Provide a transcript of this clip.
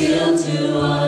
skill to.